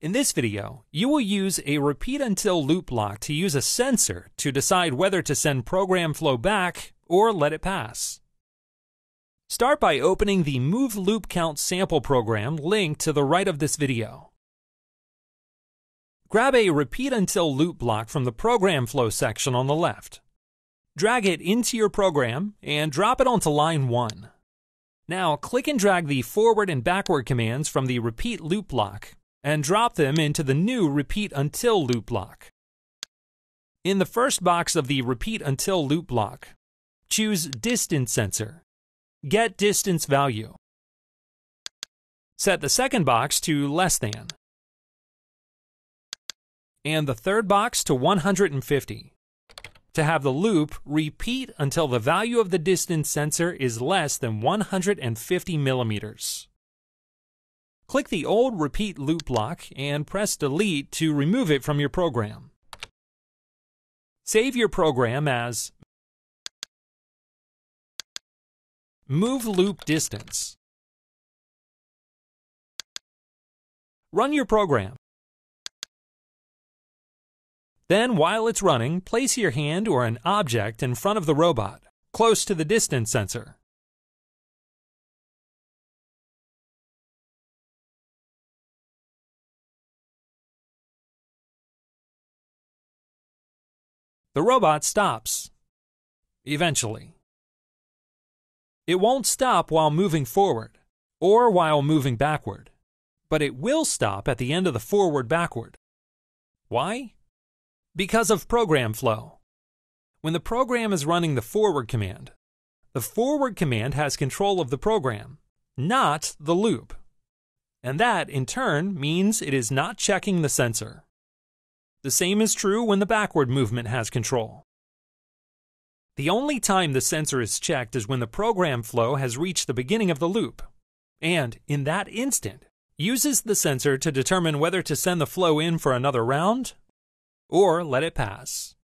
In this video, you will use a repeat until loop block to use a sensor to decide whether to send program flow back or let it pass. Start by opening the Move Loop Count sample program linked to the right of this video. Grab a repeat until loop block from the program flow section on the left. Drag it into your program and drop it onto line 1. Now click and drag the forward and backward commands from the repeat loop block and drop them into the new repeat until loop block. In the first box of the repeat until loop block, choose distance sensor. Get distance value. Set the second box to less than. And the third box to 150 to have the loop repeat until the value of the distance sensor is less than 150 millimeters. Click the old repeat loop block and press delete to remove it from your program. Save your program as Move loop distance. Run your program. Then, while it's running, place your hand or an object in front of the robot, close to the distance sensor. The robot stops. Eventually. It won't stop while moving forward or while moving backward, but it will stop at the end of the forward backward. Why? Because of program flow. When the program is running the forward command, the forward command has control of the program, not the loop. And that, in turn, means it is not checking the sensor. The same is true when the backward movement has control. The only time the sensor is checked is when the program flow has reached the beginning of the loop, and in that instant, uses the sensor to determine whether to send the flow in for another round or let it pass.